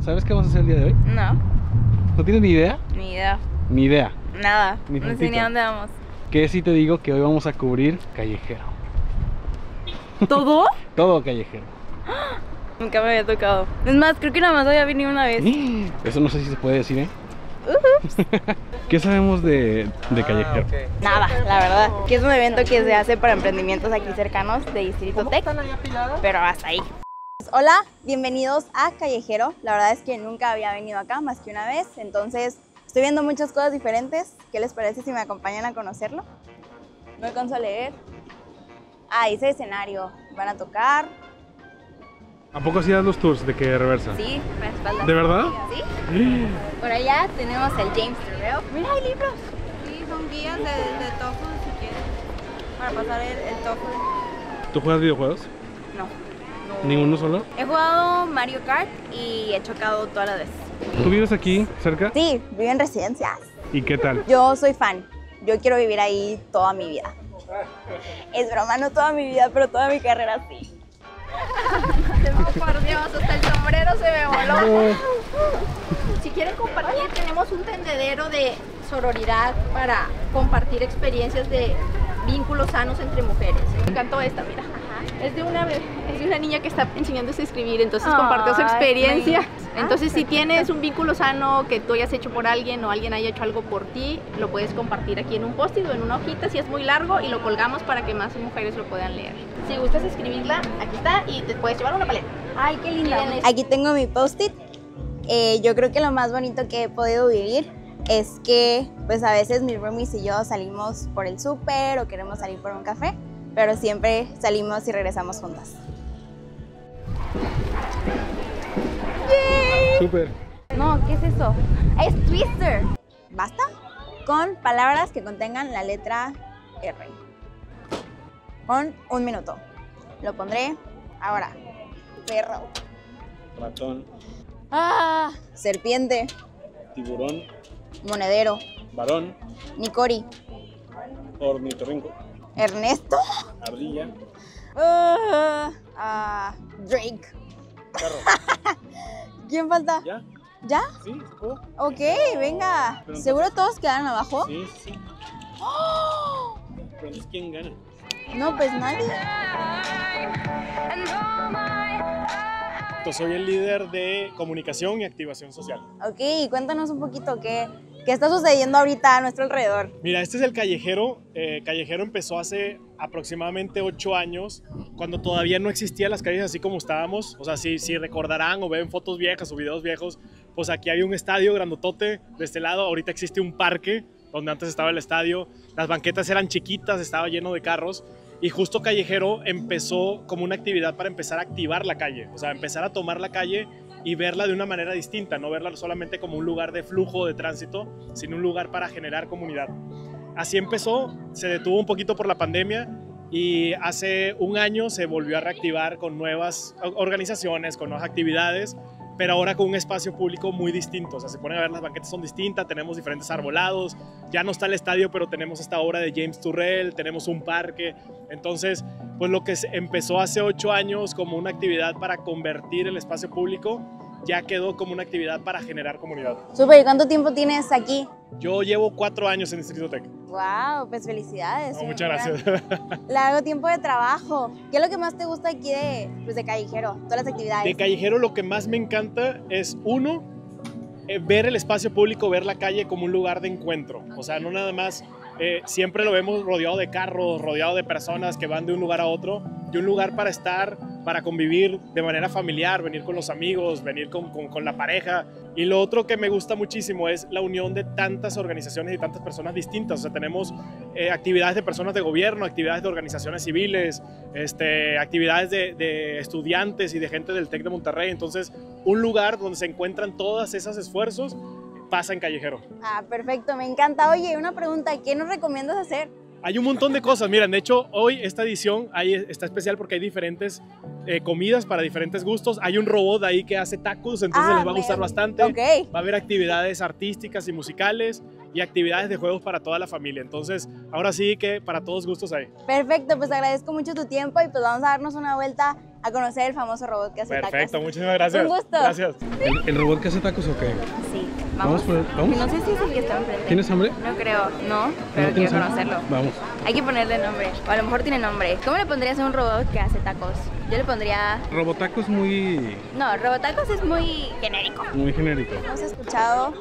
¿Sabes qué vamos a hacer el día de hoy? No, ¿No tienes ni idea? ni idea. Ni idea. Nada. Ni no sé ni a dónde vamos. Que si te digo que hoy vamos a cubrir callejero. ¿Todo? Todo callejero. Nunca me había tocado. Es más, creo que nada más había venido una vez. Eso no sé si se puede decir, ¿eh? ¿Qué sabemos de, de callejero? Nada, la verdad. Que es un evento que se hace para emprendimientos aquí cercanos de Distrito Tech. Pero hasta ahí. Hola, bienvenidos a Callejero. La verdad es que nunca había venido acá más que una vez, entonces estoy viendo muchas cosas diferentes. ¿Qué les parece si me acompañan a conocerlo? No alcanzo a leer. Ah, dice escenario. Van a tocar. ¿A poco hacías los tours de que reversa? Sí, la espalda. ¿De verdad? Sí. Por allá tenemos el James Terrell. Mira, hay libros. Sí, son guías de, de TOEFL si quieres. Para pasar el, el TOEFL. ¿Tú juegas videojuegos? No. ¿Ninguno solo? He jugado Mario Kart y he chocado todas las veces. ¿Tú vives aquí cerca? Sí, vivo en residencias. ¿Y qué tal? Yo soy fan. Yo quiero vivir ahí toda mi vida. Es broma, no toda mi vida, pero toda mi carrera sí. Oh, por Dios, hasta el sombrero se me voló. Si quieren compartir, tenemos un tendedero de sororidad para compartir experiencias de vínculos sanos entre mujeres. Me encantó esta, mira. Es de una es de una niña que está enseñándose a escribir, entonces compartió su Ay, experiencia. Entonces, si tienes un vínculo sano que tú hayas hecho por alguien o alguien haya hecho algo por ti, lo puedes compartir aquí en un post-it o en una hojita si es muy largo y lo colgamos para que más mujeres lo puedan leer. Si gustas escribirla, aquí está y te puedes llevar una paleta. Ay, qué linda. Aquí tengo mi post-it. Eh, yo creo que lo más bonito que he podido vivir es que pues a veces mis roomies y yo salimos por el súper o queremos salir por un café, pero siempre salimos y regresamos juntas. Súper. No, ¿qué es eso? Es Twister. ¿Basta? Con palabras que contengan la letra R. Con un minuto. Lo pondré ahora. Perro. Ratón, Ah, serpiente. tiburón, Monedero. varón, Nicori. ornitorrinco, Ernesto. ardilla, Ah, ah, Drake. carro. ¿Quién falta? ¿Ya? ¿Ya? ¿Sí? ¿Puedo? Ok, venga. Pero ¿Seguro todos quedaron abajo? Sí, sí. Pero entonces, ¿quién gana? No, pues nadie. Soy el líder de comunicación y activación social. Ok, cuéntanos un poquito qué, qué está sucediendo ahorita a nuestro alrededor. Mira, este es el Callejero. Eh, Callejero empezó hace aproximadamente ocho años, cuando todavía no existían las calles así como estábamos. O sea, si, si recordarán o ven fotos viejas o videos viejos, pues aquí había un estadio grandotote de este lado. Ahorita existe un parque donde antes estaba el estadio. Las banquetas eran chiquitas, estaba lleno de carros. Y justo Callejero empezó como una actividad para empezar a activar la calle, o sea, empezar a tomar la calle y verla de una manera distinta, no verla solamente como un lugar de flujo de tránsito, sino un lugar para generar comunidad. Así empezó, se detuvo un poquito por la pandemia y hace un año se volvió a reactivar con nuevas organizaciones, con nuevas actividades, pero ahora con un espacio público muy distinto. O sea, se ponen a ver, las banquetas son distintas, tenemos diferentes arbolados, ya no está el estadio, pero tenemos esta obra de James Turrell, tenemos un parque. Entonces, pues lo que empezó hace ocho años como una actividad para convertir el espacio público, ya quedó como una actividad para generar comunidad. Super, ¿y cuánto tiempo tienes aquí? Yo llevo cuatro años en Distrito Tech. Wow, pues felicidades. No, muchas gracias. Largo tiempo de trabajo. ¿Qué es lo que más te gusta aquí de, pues, de Callejero? Todas las actividades. De callejero lo que más me encanta es uno, eh, ver el espacio público, ver la calle como un lugar de encuentro. O sea, no nada más, eh, siempre lo vemos rodeado de carros, rodeado de personas que van de un lugar a otro, y un lugar para estar, para convivir de manera familiar, venir con los amigos, venir con, con- la pareja. Y lo otro que me gusta muchísimo es la unión de tantas organizaciones y tantas personas distintas. O sea, tenemos eh, actividades de personas de gobierno, actividades de organizaciones civiles, este, actividades de, de estudiantes y de gente del TEC de Monterrey. Entonces, un lugar donde se encuentran todos esos esfuerzos pasa en Callejero. Ah, perfecto, me encanta. Oye, una pregunta, ¿qué nos recomiendas hacer? Hay un montón de cosas. Miren, de hecho, hoy esta edición ahí está especial porque hay diferentes eh, comidas para diferentes gustos. Hay un robot ahí que hace tacos, entonces Ah, les va a gustar bastante. Ok. Va a haber actividades artísticas y musicales y actividades de juegos para toda la familia. Entonces, ahora sí que para todos gustos hay. Perfecto, pues agradezco mucho tu tiempo y pues vamos a darnos una vuelta a conocer el famoso robot que hace Perfecto, tacos. muchísimas gracias. Un gusto. Gracias. ¿El, el robot que hace tacos o qué? Sí, Vamos vamos. por el- vamos. No sé si es el que está enfrente. ¿Tienes hambre? No creo, no, ¿No pero tienes quiero hambre? conocerlo. Vamos. Hay que ponerle nombre, o a lo mejor tiene nombre. ¿Cómo le pondrías a un robot que hace tacos? Yo le pondría... Robotaco es muy, No, robotacos es muy genérico. muy genérico. Hemos escuchado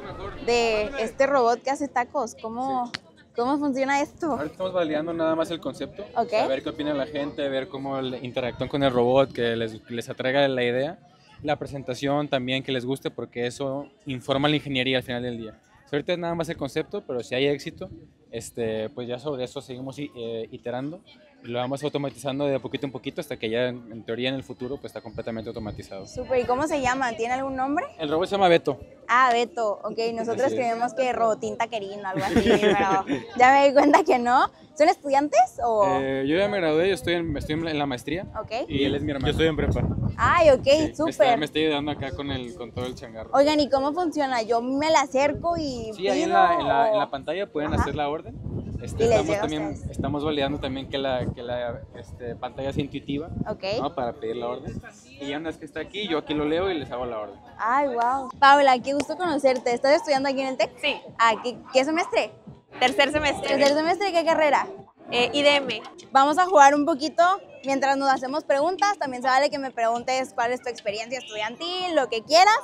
de este robot que hace tacos. ¿Cómo, ¿cómo funciona esto? Ahorita estamos validando nada más el concepto, Ok. a ver qué opina la gente, ver cómo interactúan con el robot, que les, que les atraiga la idea, la presentación también que les guste, porque eso informa la ingeniería al final del día. Ahorita es nada más el concepto, pero si hay éxito, este, pues ya sobre eso seguimos eh, iterando lo vamos automatizando de poquito en poquito hasta que ya en, teoría en el futuro pues está completamente automatizado. Súper, ¿y cómo se llama? ¿Tiene algún nombre? El robot se llama Beto. Ah, Beto, ok, nosotros Así es. creemos que Robotín Taquerín o algo así, pero ya me di cuenta que no. ¿Son estudiantes o...? Eh, yo ya me gradué, yo estoy en, estoy en la maestría Ok. y él es mi hermano. Yo estoy en prepa. Ay, ok, Sí, me está- súper. Me estoy ayudando acá con, el, con todo el changarro. Oigan, ¿y cómo funciona? Yo me la acerco y Sí, ahí en la, en la, en la pantalla pueden Ajá. hacer la orden. Este, estamos, también, estamos validando también que la, que la este, pantalla sea intuitiva Ok. ¿no? para pedir la orden. Y ya una vez que está aquí, yo aquí lo leo y les hago la orden. Ay, wow. Paula, qué gusto conocerte. ¿Estás estudiando aquí en el TEC? Sí, Ah, ¿qué, qué semestre? tercer semestre. ¿Tercer semestre? ¿Qué carrera? Eh, IDM. Vamos a jugar un poquito mientras nos hacemos preguntas. También se vale que me preguntes cuál es tu experiencia estudiantil, lo que quieras.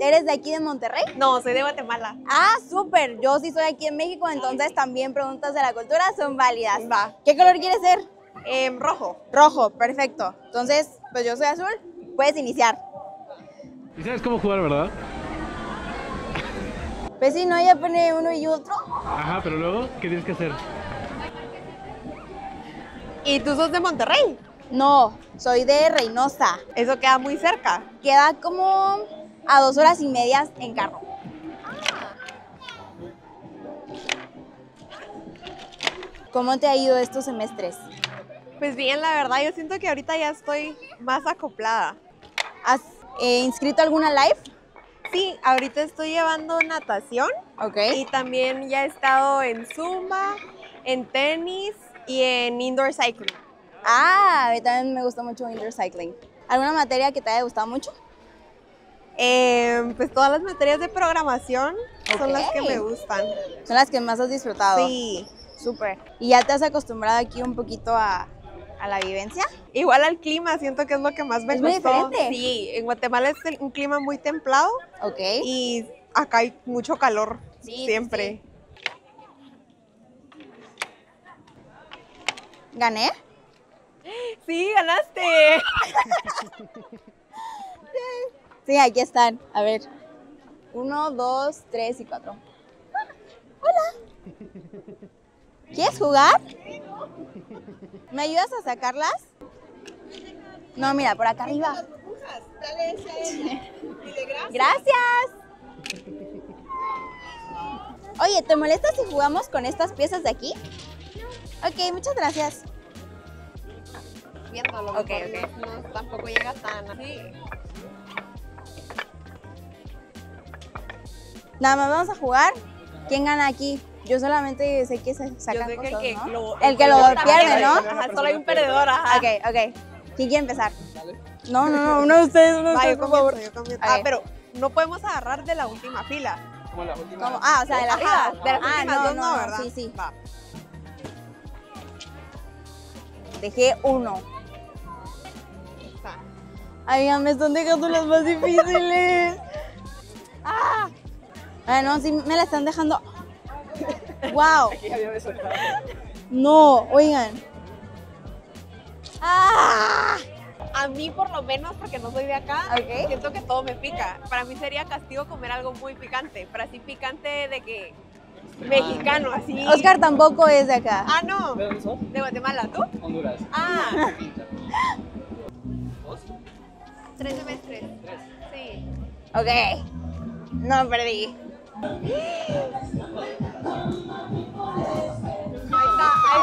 ¿Eres de aquí de Monterrey? No, soy de Guatemala. Ah, súper. Yo sí soy aquí en México, entonces también preguntas de la cultura son válidas. Va. ¿Qué color quieres ser? Em, rojo. Rojo, perfecto. Entonces, pues yo soy azul. Puedes iniciar. ¿Y sabes cómo jugar, verdad? Pues si no, ya pone uno y otro. Ajá, pero luego, ¿qué tienes que hacer? ¿Y tú sos de Monterrey? No, soy de Reynosa. Eso queda muy cerca. Queda como a dos horas y medias en carro. ¿Cómo te ha ido estos semestres? Pues bien, la verdad, yo siento que ahorita ya estoy más acoplada. ¿Has eh, inscrito alguna live? Sí, ahorita estoy llevando natación Ok. y también ya he estado en zumba, en tenis y en indoor cycling. Ah, a mí también me gusta mucho indoor cycling. ¿Alguna materia que te haya gustado mucho? Em, pues todas las materias de programación son las que me gustan. Son las que más has disfrutado. Sí. Súper. ¿Y ya te has acostumbrado aquí un poquito a, a la vivencia? Igual al clima, siento que es lo que más me Es muy gustó. diferente. Sí, en Guatemala es un clima muy templado Ok. y acá hay mucho calor Sí, sí, siempre. ¿Gané? Sí, ganaste. Sí, aquí están. A ver. Uno, dos, tres y cuatro. Ah, Hola. ¿Quieres jugar? ¿Me ayudas a sacarlas? No, mira, por acá arriba. Gracias. Oye, ¿te molesta si jugamos con estas piezas de aquí? Ok, muchas gracias. Viéndolo, Ok, mejor ok. No, tampoco llega tan así. Nada más vamos a jugar. ¿Quién gana aquí? Yo solamente sé que se Yo sacan sé que el que ¿no? lo, El que lo pierde, ¿no? Ajá, solo hay un perdedor, ajá. Ok, ok. ¿Quién quiere empezar? No, no, no, uno de ustedes, uno de ustedes, por favor. comienzo, yo comienzo. Ok. Ah, pero no podemos agarrar de la última fila. Como la última. ¿Cómo? Ah, o sea, de la arriba. de las ah, últimas no, dos no, no, no, ¿verdad? sí, sí. Va. Dejé uno. Ay, ya me están dejando las más difíciles. Ah. Ah, no, sí, me la están dejando. Wow. No, oigan. Ah. A mí por lo menos, porque no soy de acá, Ok. siento que todo me pica. Para mí sería castigo comer algo muy picante, pero así picante de que mexicano, así. Oscar tampoco es de acá. Ah, no. ¿De dónde sos? De Guatemala, ¿tú? Honduras. Ah. Tres semestres. Sí. Ok. No perdí. Ahí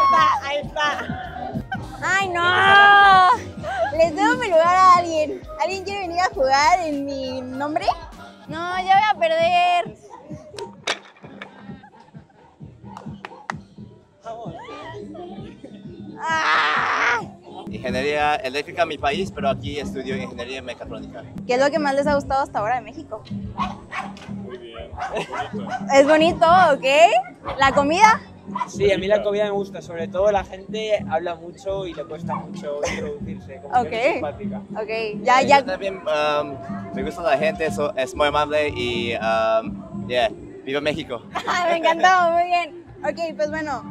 está, ahí está. ¡Ay, no! Les debo mi lugar a alguien. ¿Alguien quiere venir a jugar en mi nombre? No, ya voy a perder. Ah. Ingeniería eléctrica en mi país, pero aquí estudio ingeniería mecatrónica. ¿Qué es lo que más les ha gustado hasta ahora de México? Es bonito, ¿ok? ¿La comida? Sí, a mí la comida me gusta, sobre todo la gente habla mucho y le cuesta mucho introducirse, como que no es Ok. simpática. Ok, ya, Yo ya. también um, me gusta la gente, so- es muy amable y um, yeah, viva México. me encantó, muy bien. Ok, pues bueno,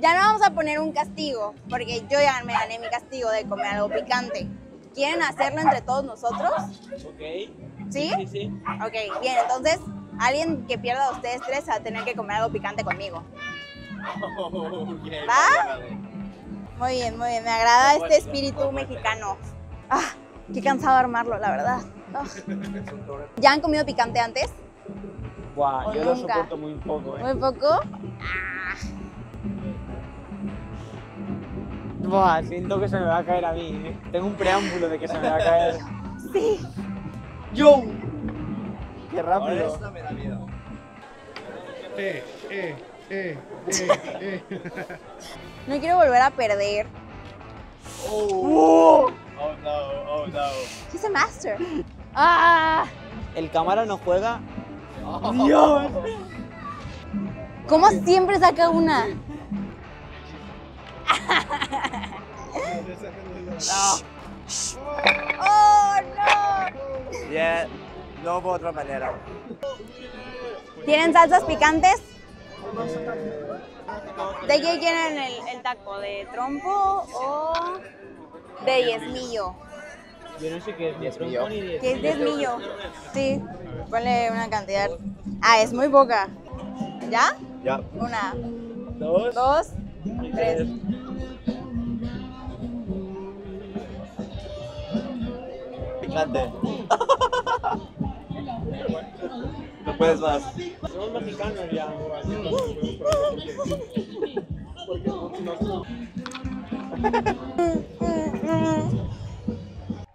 ya no vamos a poner un castigo, porque yo ya me gané mi castigo de comer algo picante. ¿Quieren hacerlo entre todos nosotros? Ok. ¿Sí? Sí, sí. Ok, bien, entonces alguien que pierda de ustedes tres va a tener que comer algo picante conmigo. ¿Va? Muy bien, muy bien, me agrada este espíritu mexicano. Ah, qué cansado armarlo, la verdad. Ah. ¿Ya han comido picante antes? Buah, yo lo soporto muy poco, eh. Muy poco. Buah, siento que se me va a caer a mí, eh. Tengo un preámbulo de que se me va a caer. Sí. ¡Yo! ¡Qué rápido! me da miedo. Eh, eh, eh, eh, eh. No quiero volver a perder. Oh no, oh no. He's a master. Ah, El cámara no juega. Dios. ¿Cómo siempre saca una? Oh, no. Yeah, no hubo otra manera. ¿Tienen salsas picantes? ¿De qué quieren el, el taco? ¿De trompo o de diezmillo? Yo no sé qué es ni tronco ni diez. ¿Qué es diezmillo? Sí, ponle una cantidad. Ah, es muy poca. ¿Ya? Ya. Una, Dos. dos, tres. Picante. No puedes más. Somos mexicanos ya.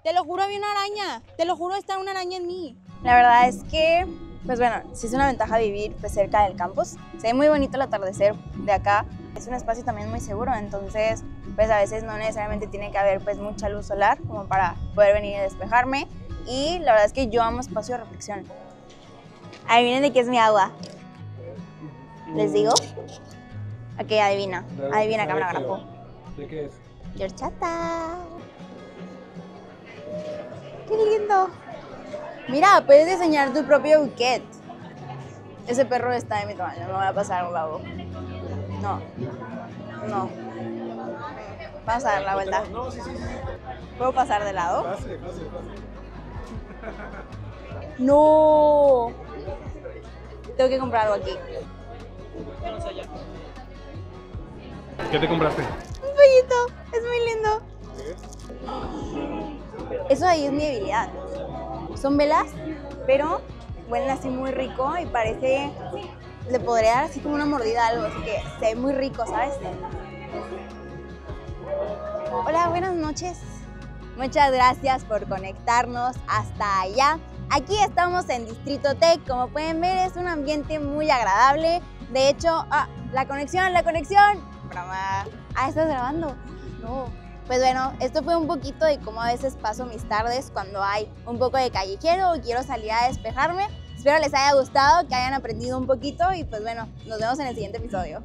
Te lo juro, había una araña. Te lo juro, está una araña en mí. La verdad es que, pues bueno, sí es una ventaja vivir pues, cerca del campus. Se ve muy bonito el atardecer de acá. Es un espacio también muy seguro, entonces, pues a veces no necesariamente tiene que haber pues mucha luz solar como para poder venir y despejarme. Y la verdad es que yo amo espacio de reflexión. Adivinen de qué es mi agua. ¿Les digo? Ok, adivina. Adivina, camarógrafo. ¿De qué es? Yorchata. ¡Qué lindo! Mira, puedes diseñar tu propio bouquet. Ese perro está de mi tamaño, no voy a pasar a un lado. No. No. Vamos a dar la vuelta. ¿Puedo pasar de lado? No. Tengo que comprar algo aquí. ¿Qué te compraste? Un pollito, es muy lindo. Eso ahí es mi debilidad. Son velas, pero huelen así muy rico y parece. Le podría dar así como una mordida a algo, así que se ve muy rico, ¿sabes? Hola, buenas noches. Muchas gracias por conectarnos hasta allá. Aquí estamos en Distrito Tech, como pueden ver es un ambiente muy agradable. De hecho, ah, la conexión, la conexión. Broma. Ah, ¿estás grabando? No. Pues bueno, esto fue un poquito de cómo a veces paso mis tardes cuando hay un poco de callejero o quiero salir a despejarme. Espero les haya gustado, que hayan aprendido un poquito y pues bueno, nos vemos en el siguiente episodio.